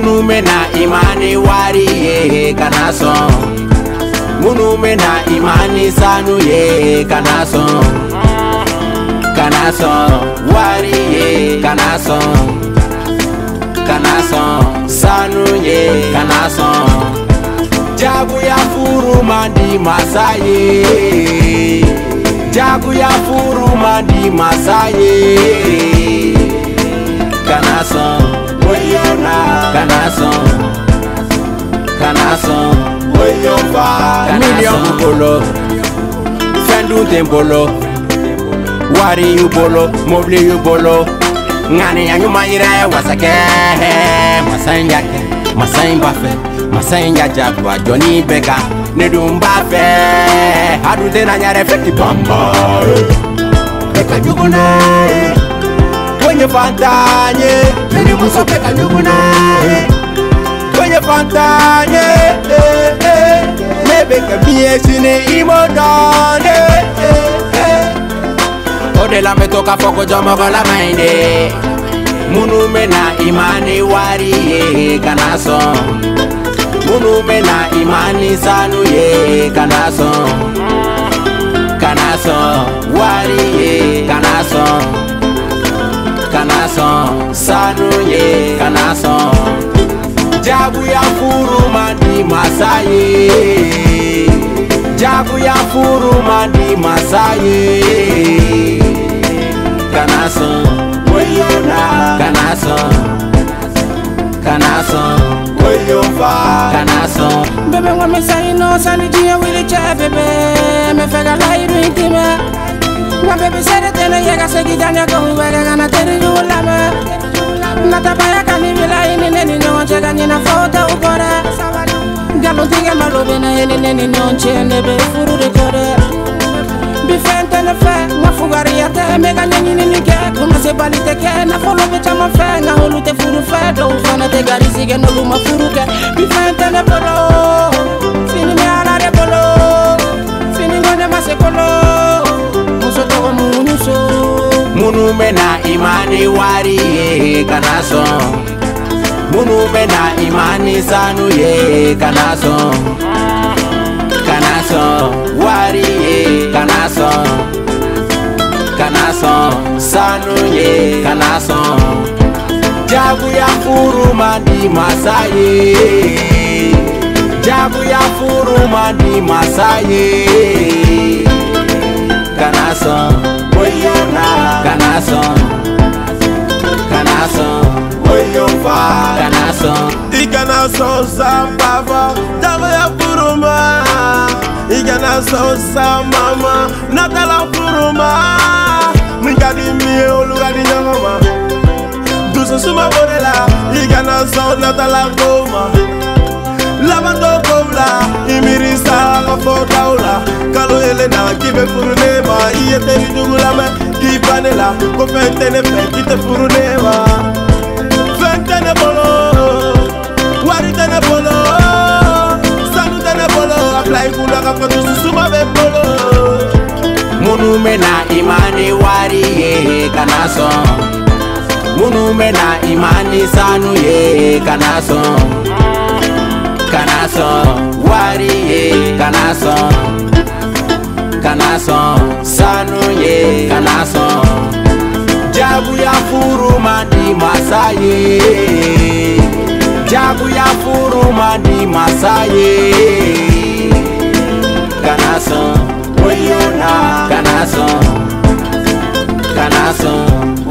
munhume naimani wari yehe kanaso munhume naimani sanu yehe kanaso kanaso wari yehe kanaso kanaso sanu yehe kanaso jagu ya furuma ndi masaye jagu ya furuma ndi masaye Canasson, Canasson, Oyova, Bolo, Sandu Dembolo, Wari Ubolo, Mobli Ubolo, Ngani Yanyuma Ire, Wasake, Masanja, Masain Buffet, Masain Jajabwa, Johnny Becker, Nedum Buffet, Adute Nanyare Feti Bamba, Eka Jugune, Kwenye Fantanye, Nini Musoke Kanyugune, fanta ye ne bɛ ka miye sini i m'o dɔn ye. Eh. o de la n to k'a fɔ ko jɔnmɔgɔlama in de minnu bɛ na i ma ni wari ye eh, kana sɔn minnu bɛ na i ma ni sanu ye eh, kana sɔn kana sɔn wari ye kana sɔn kana sɔn sanu ye kana sɔn. jabuya furuma ni masaye jabuya furuma ni masaye kanasan oyona kanasan kanasan oyonfa kanasan. bẹbẹ wọn mi sẹyìn náà sani diẹ wili jẹ bẹbẹ mẹ fẹ ka lọ irun ti mẹ nka bẹbí sẹrẹ tẹlẹ yẹ ka segin jẹ ne kò wẹrẹ kana tẹri yóò lamẹ. nata baya ka min bila i ni ne ni ɲɔgɔn cɛ ka ɲina fɔw tɛw kɔ dɛ galontigɛ malo bena yele ne ni ɲɔgɔn cɛ ne be furu de kɔ dɛ bi fɛn tɛ ne fɛ nka fugariya tɛ n be ka ɲɛɲinini kɛ komase bali tɛ kɛ nafolo be caaman fɛ nka olu tɛ furu fɛ dɔw fɛnɛ tɛ garisigɛ n'olu ma furu kɛ bi fɛn tɛ ne bolo fini be ala de bolo fini ko ne ma se kolo muso tɔgɔ mumuso munu na imani wari kuyeka nazo munhu ube na imani sanu yeka nazo kanazo wari yeka nazo kanazo sanu yeka nazo jabu ya furuma ni masaye jabu ya furuma ni masaye kanazo kanazo. sa papa Dava ya puruma Igana na sa mama Nata la puruma Mika di mi e o luga di nyo mama borela Ike nata la goma La bando gobla Imi la fota ola Kalo elena ki ve puru nema te di Ki panela kulaka kwetu susuma bekolo munume na imani wari yeheka naso munume na imani sanu yeheka naso kanaso wari yeheka naso kanaso sanu yeheka naso jabu ya furuma ni masaye jabu ya furuma ni masaye kana son wayo na kana son